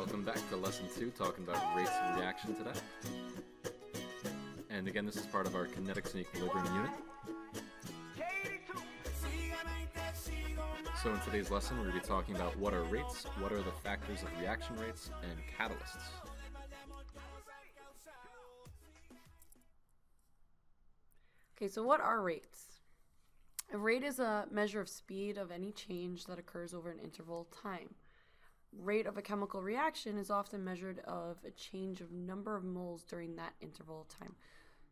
Welcome back to lesson two, talking about rates of reaction today. And again, this is part of our kinetics and equilibrium unit. So in today's lesson, we're going to be talking about what are rates, what are the factors of reaction rates, and catalysts. Okay, so what are rates? A rate is a measure of speed of any change that occurs over an interval of time. Rate of a chemical reaction is often measured of a change of number of moles during that interval of time.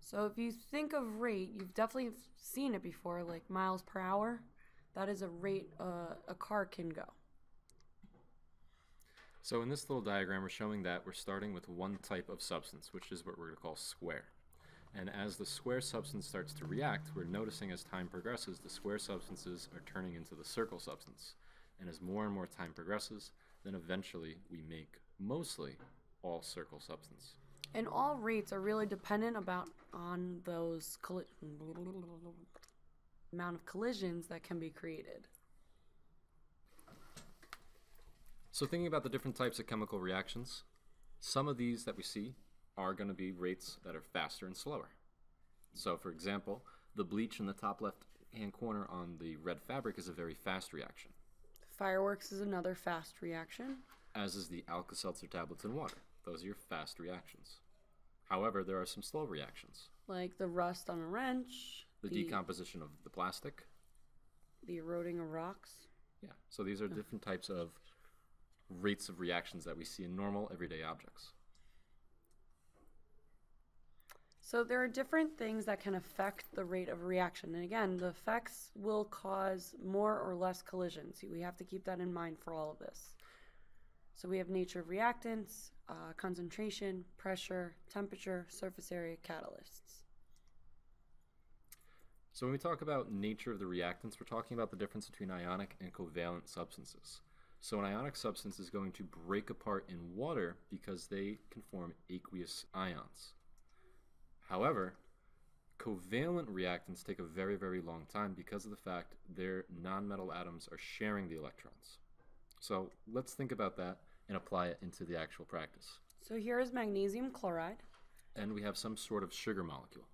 So if you think of rate, you've definitely seen it before, like miles per hour. That is a rate uh, a car can go. So in this little diagram, we're showing that we're starting with one type of substance, which is what we're going to call square. And as the square substance starts to react, we're noticing as time progresses, the square substances are turning into the circle substance. And as more and more time progresses, then eventually we make mostly all circle substance. And all rates are really dependent about on those colli- amount of collisions that can be created. So thinking about the different types of chemical reactions, some of these that we see are going to be rates that are faster and slower. So for example, the bleach in the top left hand corner on the red fabric is a very fast reaction, Fireworks is another fast reaction. as is the Alka-Seltzer tablets in water. Those are your fast reactions. However, there are some slow reactions. like the rust on a wrench, The decomposition of the plastic. the eroding of rocks. Yeah. So these are different types of rates of reactions that we see in normal everyday objects. So there are different things that can affect the rate of reaction. And again, the effects will cause more or less collisions. We have to keep that in mind for all of this. So we have nature of reactants, uh, concentration, pressure, temperature, surface area, catalysts. So when we talk about nature of the reactants, we're talking about the difference between ionic and covalent substances. So an ionic substance is going to break apart in water because they can form aqueous ions. However, covalent reactants take a very, very long time because of the fact their nonmetal atoms are sharing the electrons. So let's think about that and apply it into the actual practice. So here is magnesium chloride. And we have some sort of sugar molecule.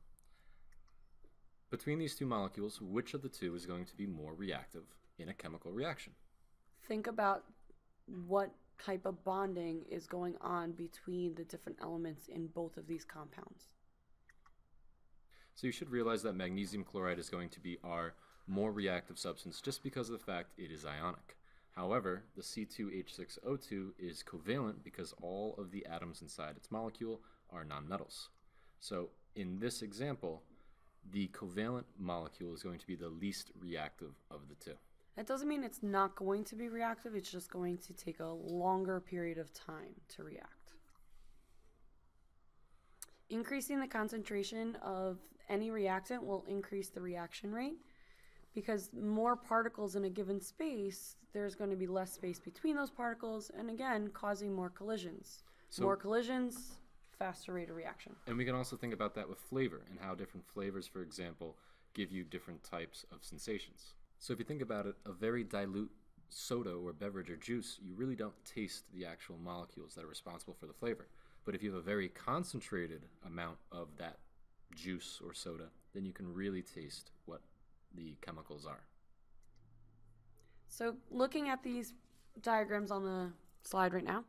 Between these two molecules, which of the two is going to be more reactive in a chemical reaction? Think about what type of bonding is going on between the different elements in both of these compounds. So you should realize that magnesium chloride is going to be our more reactive substance just because of the fact it is ionic. However, the C2H6O2 is covalent because all of the atoms inside its molecule are nonmetals. So in this example, the covalent molecule is going to be the least reactive of the two. That doesn't mean it's not going to be reactive, it's just going to take a longer period of time to react. Increasing the concentration of any reactant will increase the reaction rate because more particles in a given space, there's going to be less space between those particles, and again, causing more collisions. So- more collisions, faster rate of reaction. And we can also think about that with flavor and how different flavors, for example, give you different types of sensations. So if you think about it, a very dilute soda or beverage or juice, you really don't taste the actual molecules that are responsible for the flavor. But if you have a very concentrated amount of that juice or soda, then you can really taste what the chemicals are. So, looking at these diagrams on the slide right now,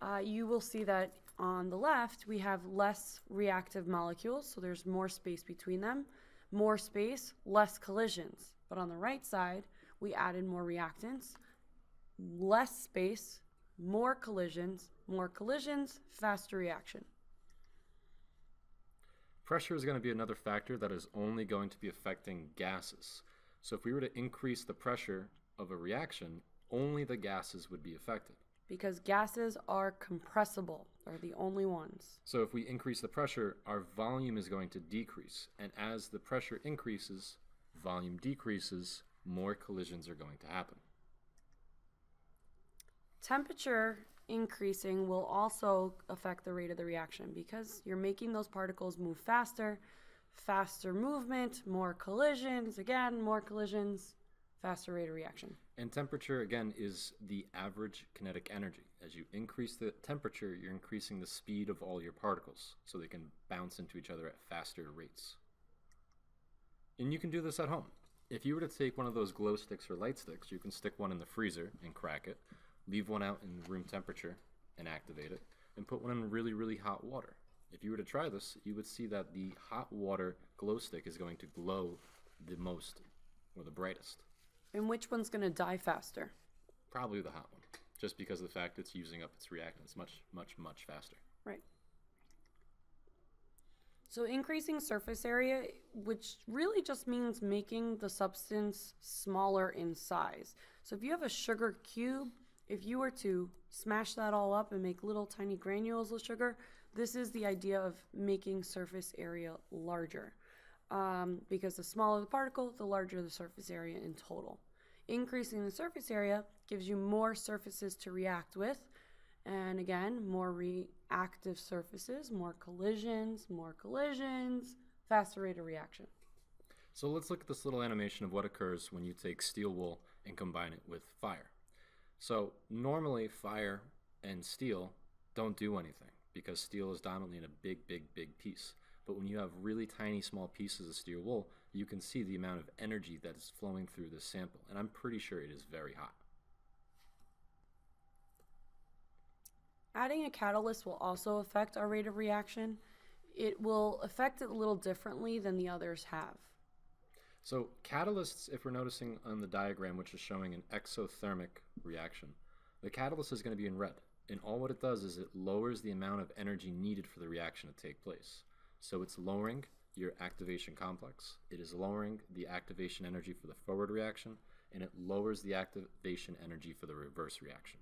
uh, you will see that on the left we have less reactive molecules, so there's more space between them. More space, less collisions. But on the right side, we added more reactants, less space, more collisions, more collisions, faster reaction. Pressure is going to be another factor that is only going to be affecting gases. So if we were to increase the pressure of a reaction, only the gases would be affected. Because gases are compressible, they're the only ones. So if we increase the pressure, our volume is going to decrease. And as the pressure increases, volume decreases, more collisions are going to happen. Temperature increasing will also affect the rate of the reaction because you're making those particles move faster, faster movement, more collisions, again, more collisions, faster rate of reaction. And temperature, again, is the average kinetic energy. As you increase the temperature, you're increasing the speed of all your particles so they can bounce into each other at faster rates. And you can do this at home. If you were to take one of those glow sticks or light sticks, you can stick one in the freezer and crack it, leave one out in room temperature and activate it, and put one in really, really hot water. If you were to try this, you would see that the hot water glow stick is going to glow the most or the brightest. And which one's going to die faster? Probably the hot one, just because of the fact it's using up its reactants much, much, much faster. Right. So increasing surface area, which really just means making the substance smaller in size. So if you have a sugar cube, if you were to smash that all up and make little tiny granules of sugar, this is the idea of making surface area larger. Um, because the smaller the particle, the larger the surface area in total. Increasing the surface area gives you more surfaces to react with, and again, more reactive surfaces, more collisions, more collisions, faster rate of reaction. So let's look at this little animation of what occurs when you take steel wool and combine it with fire. So normally fire and steel don't do anything because steel is dominantly in a big, big, big piece. But when you have really tiny, small pieces of steel wool, you can see the amount of energy that is flowing through this sample. And I'm pretty sure it is very hot. Adding a catalyst will also affect our rate of reaction. It will affect it a little differently than the others have. So catalysts, if we're noticing on the diagram, which is showing an exothermic reaction, the catalyst is going to be in red. And all what it does is it lowers the amount of energy needed for the reaction to take place. So it's lowering your activation complex, it is lowering the activation energy for the forward reaction, and it lowers the activation energy for the reverse reaction.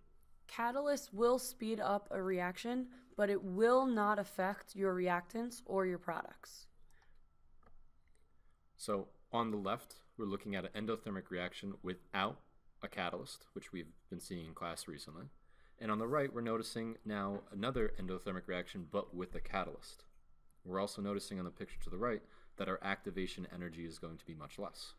Catalysts will speed up a reaction, but it will not affect your reactants or your products. So on the left, we're looking at an endothermic reaction without a catalyst, which we've been seeing in class recently. And on the right, we're noticing now another endothermic reaction, but with a catalyst. We're also noticing on the picture to the right that our activation energy is going to be much less.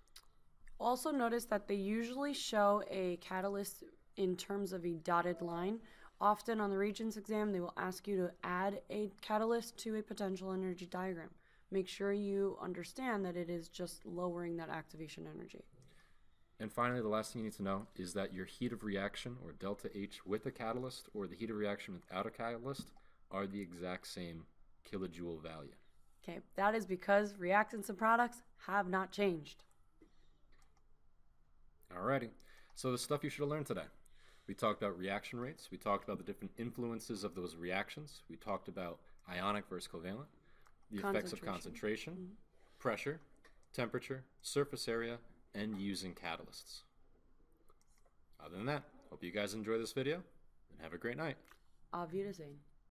Also notice that they usually show a catalyst in terms of a dotted line. Often on the Regents exam, they will ask you to add a catalyst to a potential energy diagram. Make sure you understand that it is just lowering that activation energy. And finally, the last thing you need to know is that your heat of reaction, or delta H with a catalyst, or the heat of reaction without a catalyst, are the exact same kilojoule value. Okay, that is because reactants and products have not changed. Alrighty, so the stuff you should have learned today. We talked about reaction rates, we talked about the different influences of those reactions, we talked about ionic versus covalent, the effects of concentration, mm-hmm. pressure, temperature, surface area, and using catalysts. Other than that, hope you guys enjoy this video and have a great night. Auf Wiedersehen.